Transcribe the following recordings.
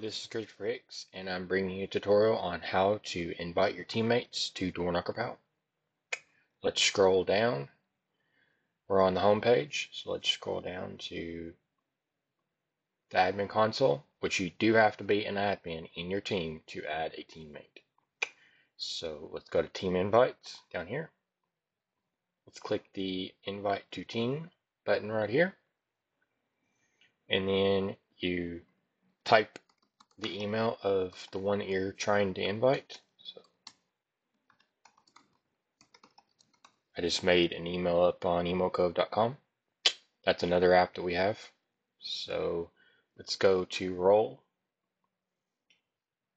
this is Christopher Hicks, and I'm bringing you a tutorial on how to invite your teammates to DoorKnockerPal. Let's scroll down. We're on the home page, so let's scroll down to the admin console, which you do have to be an admin in your team to add a teammate. So let's go to Team Invites down here. Let's click the Invite to Team button right here. And then you type the email of the one you're trying to invite. So I just made an email up on emocove.com. That's another app that we have. So let's go to role.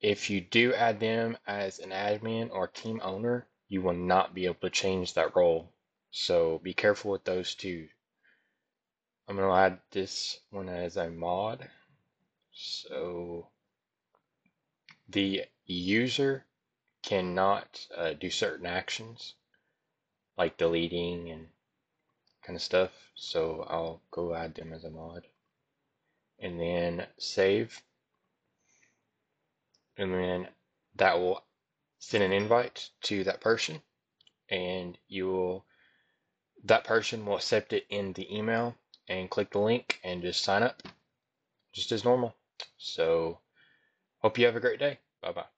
If you do add them as an admin or team owner, you will not be able to change that role. So be careful with those two. I'm going to add this one as a mod. So the user cannot uh, do certain actions like deleting and kind of stuff. So I'll go add them as a mod and then save. And then that will send an invite to that person and you will that person will accept it in the email and click the link and just sign up just as normal. So, hope you have a great day. Bye bye.